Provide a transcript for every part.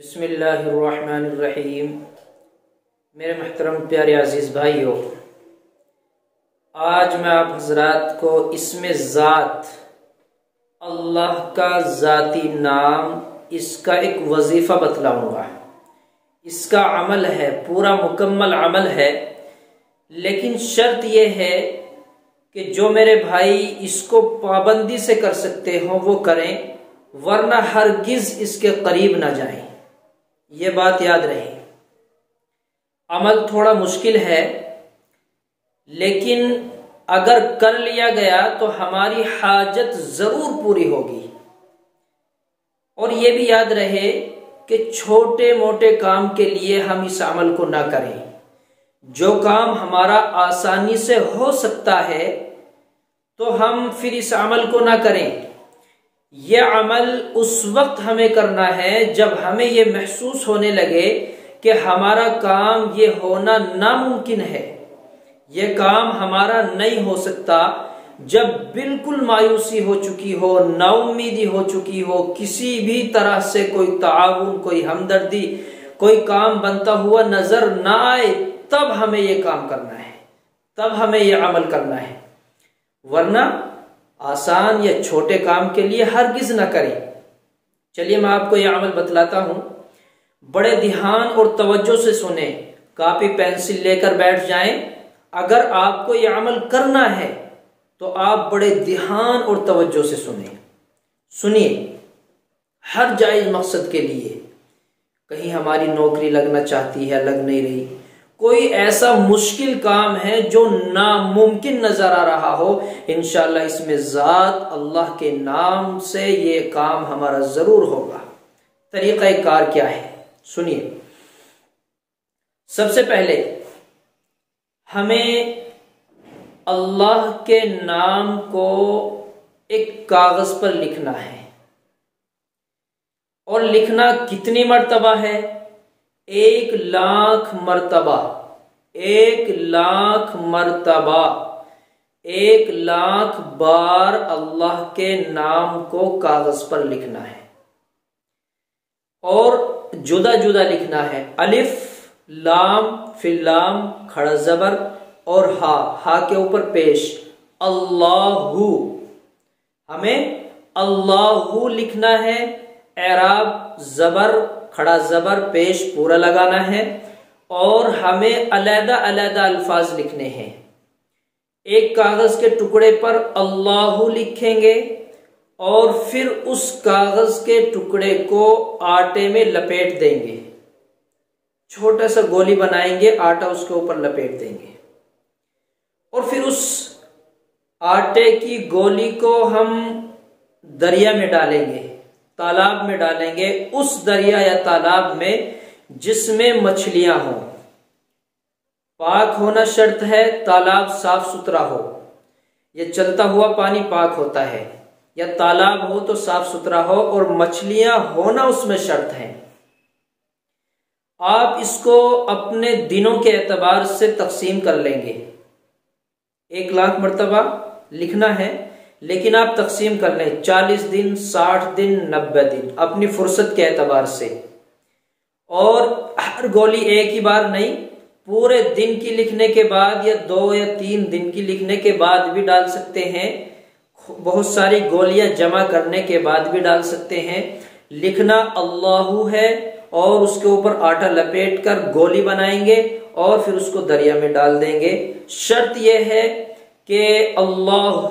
बिस्मिल्लाहिर्रहमानिर्रहीम। मेरे महतरम, प्यारे अज़ीज़ भाइयों, आज मैं आप हजरात को इसमें ज़ात, अल्लाह का ज़ाती नाम, इसका एक वजीफ़ा बतलाऊँगा। इसका अमल है, पूरा मुकम्मल अमल है, लेकिन शर्त यह है कि जो मेरे भाई इसको पाबंदी से कर सकते हो, वो करें, वरना हरगिज इसके करीब ना जाएँ। ये बात याद रहे। अमल थोड़ा मुश्किल है, लेकिन अगर कर लिया गया तो हमारी हाजत ज़रूर पूरी होगी। और ये भी याद रहे कि छोटे मोटे काम के लिए हम इस अमल को ना करें। जो काम हमारा आसानी से हो सकता है तो हम फिर इस अमल को ना करें। यह अमल उस वक्त हमें करना है जब हमें यह महसूस होने लगे कि हमारा काम ये होना नामुमकिन है। यह काम हमारा नहीं हो सकता। जब बिल्कुल मायूसी हो चुकी हो नाउमीदी हो चुकी हो, किसी भी तरह से कोई ताउन, कोई हमदर्दी, कोई काम बनता हुआ नज़र ना आए, तब हमें यह काम करना है। तब हमें यह अमल करना है। वरना आसान या छोटे काम के लिए हर गिज न करें। चलिए मैं आपको यह अमल बतलाता हूँ। बड़े ध्यान और तवज्जो से सुने। कापी पेंसिल लेकर बैठ जाएँ। अगर आपको यह अमल करना है तो आप बड़े ध्यान और तवज्जो से सुने। सुनिए, हर जायज़ मकसद के लिए। कहीं हमारी नौकरी लगना चाहती है, लग नहीं रही। कोई ऐसा मुश्किल काम है जो नामुमकिन नज़र आ रहा हो इनशाला इसमें ज़ात अल्लाह के नाम से ये काम हमारा ज़रूर होगा। तरीक़ा कार क्या है? सुनिए। सबसे पहले, हमें अल्लाह के नाम को एक कागज़ पर लिखना है। और लिखना कितनी मरतबा है? एक लाख मर्तबा, एक लाख मर्तबा, एक लाख बार अल्लाह के नाम को कागज़ पर लिखना है। और जुदा जुदा लिखना है। अलिफ, लाम फिल्लाम खड़ा जबर और हा। हा के ऊपर पेश, अल्लाहु। हमें अल्लाहु लिखना है, एराब, जबर खड़ा जबर पेश पूरा लगाना है और हमें अलहदा अलहदा अल्फाज लिखने हैं। एक कागज़ के टुकड़े पर अल्लाह लिखेंगे और फिर उस कागज़ के टुकड़े को आटे में लपेट देंगे। छोटा सा गोली बनाएँगे, आटा उसके ऊपर लपेट देंगे। और फिर उस आटे की गोली को हम दरिया में डालेंगे। तालाब में डालेंगे, उस दरिया या तालाब में जिसमें मछलियाँ हों। पाक होना शर्त है, तालाब साफ़ सुथरा हो। यह चलता हुआ पानी पाक होता है। या तालाब हो तो साफ़ सुथरा हो और मछलियाँ होना उसमें शर्त है। आप इसको अपने दिनों के एतबार से तकसीम कर लेंगे। एक लाख मरतबा लिखना है। लेकिन आप तकसीम कर लें, चालीस दिन, साठ दिन, नब्बे दिन, अपनी फुर्सत के एतबार से। और हर गोली एक ही बार नहीं, पूरे दिन की लिखने के बाद या दो या तीन दिन की लिखने के बाद भी डाल सकते हैं। बहुत सारी गोलियाँ जमा करने के बाद भी डाल सकते हैं। लिखना अल्लाह है और उसके ऊपर आटा लपेट कर गोली बनाएँगे और फिर उसको दरिया में डाल देंगे। शर्त यह है कि अल्लाह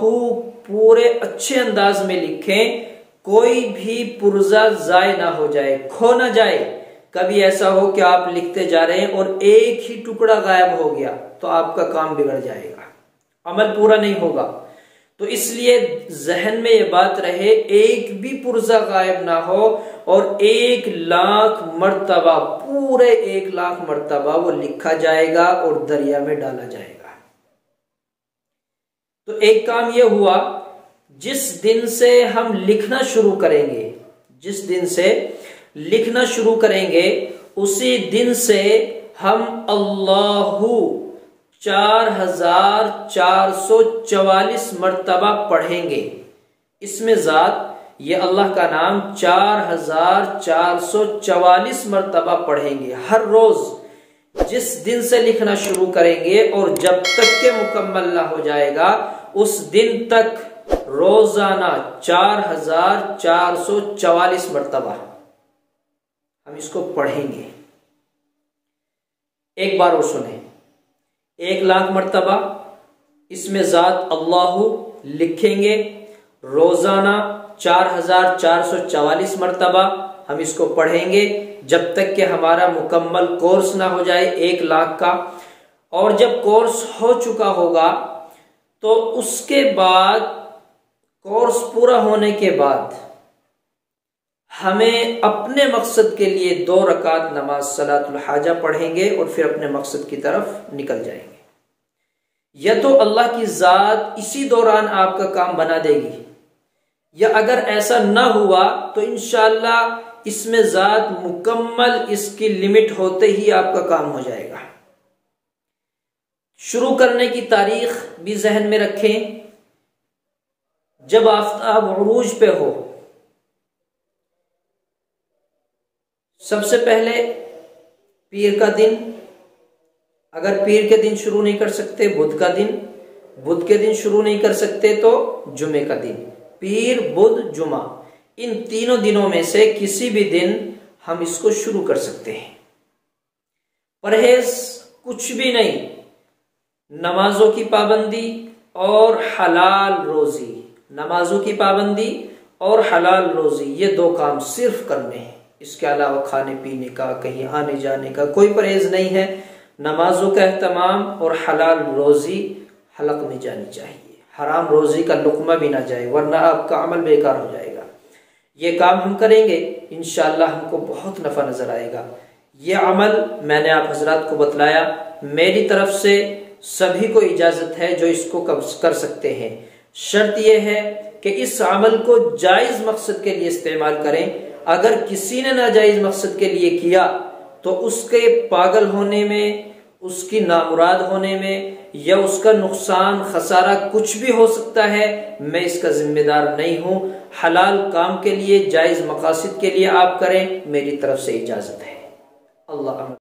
पूरे अच्छे अंदाज में लिखें, कोई भी पुर्जा जाय ना हो जाए, खो ना जाए। कभी ऐसा हो कि आप लिखते जा रहे हैं और एक ही टुकड़ा गायब हो गया तो आपका काम बिगड़ जाएगा। अमल पूरा नहीं होगा। तो इसलिए जहन में ये बात रहे, एक भी पुर्जा गायब ना हो और एक लाख मर्तबा, पूरे एक लाख मर्तबा वो लिखा जाएगा और दरिया में डाला जाएगा। तो एक काम यह हुआ, जिस दिन से हम लिखना शुरू करेंगे, जिस दिन से लिखना शुरू करेंगे, उसी दिन से हम अल्लाह चार हज़ार चार सौ चवालीस मरतबा पढ़ेंगे। इसमें ज़ात, ये अल्लाह का नाम चार हज़ार चार सौ चवालीस मरतबा पढ़ेंगे, हर रोज। जिस दिन से लिखना शुरू करेंगे और जब तक के मुकम्मल ना हो जाएगा उस दिन तक रोज़ाना चार हज़ार चार सौ चवालीस मरतबा हम इसको पढ़ेंगे। एक बार और सुने। एक लाख मरतबा, इसमें ज़ात अल्लाह लिखेंगे, रोज़ाना चार हज़ार चार सौ चवालीस मरतबा, हम इसको पढ़ेंगे, जब तक कि हमारा मुकम्मल कोर्स ना हो जाए एक लाख का। और जब कोर्स हो चुका होगा तो उसके बाद कोर्स पूरा होने के बाद हमें अपने मकसद के लिए दो रकात नमाज़ सलातुल हाजा पढ़ेंगे और फिर अपने मकसद की तरफ़ निकल जाएँगे। या तो अल्लाह की ज़ात इसी दौरान आपका काम बना देगी, या अगर ऐसा ना हुआ तो इनशाला इसमें ज़ात मुकम्मल इसकी लिमिट होते ही आपका काम हो जाएगा। शुरू करने की तारीख भी जहन में रखें। जब आफ्ताब अरूज पे हो, सबसे पहले पीर का दिन, अगर पीर के दिन शुरू नहीं कर सकते बुध का दिन बुध के दिन शुरू नहीं कर सकते तो जुमे का दिन। पीर बुध जुमा इन तीनों दिनों में से किसी भी दिन हम इसको शुरू कर सकते हैं। परहेज कुछ भी नहीं नमाजों की पाबंदी और हलाल रोजी। नमाजों की पाबंदी और हलाल रोजी, ये दो काम सिर्फ़ करने हैं। इसके अलावा खाने पीने का, कहीं आने जाने का कोई परहेज नहीं है। नमाजों का अहतमाम और हलाल रोज़ी हलक में जानी चाहिए। हराम रोज़ी का लुकमा भी ना जाए, वरना आपका अमल बेकार हो जाएगा। ये काम हम करेंगे इन हमको बहुत नफ़ा नज़र आएगा। ये अमल मैंने आप हजरात को बतलाया, मेरी तरफ़ से सभी को इजाज़त है जो इसको कर सकते हैं। शर्त यह है कि इस अमल को जायज़ मकसद के लिए इस्तेमाल करें। अगर किसी ने नाजायज़ मकसद के लिए किया तो उसके पागल होने में, उसकी नामुराद होने में, या उसका नुकसान, खसारा कुछ भी हो सकता है, मैं इसका जिम्मेदार नहीं हूँ। हलाल काम के लिए, जायज़ मकासद के लिए आप करें, मेरी तरफ़ से इजाज़त है। अल्लाह